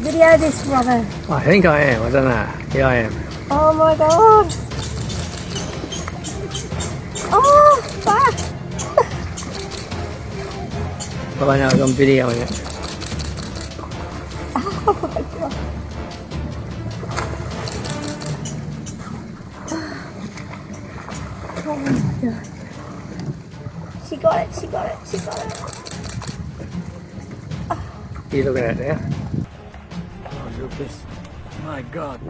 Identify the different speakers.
Speaker 1: Video this, brother.
Speaker 2: I think I am. I don't know. Yeah, I am.
Speaker 1: Oh my god. Oh, fuck.
Speaker 2: Well, I know I'm videoing it.
Speaker 1: Oh my god. Oh my god. She got it, she got it, she got it.
Speaker 2: You looking at it now? Oh, look at this. My God.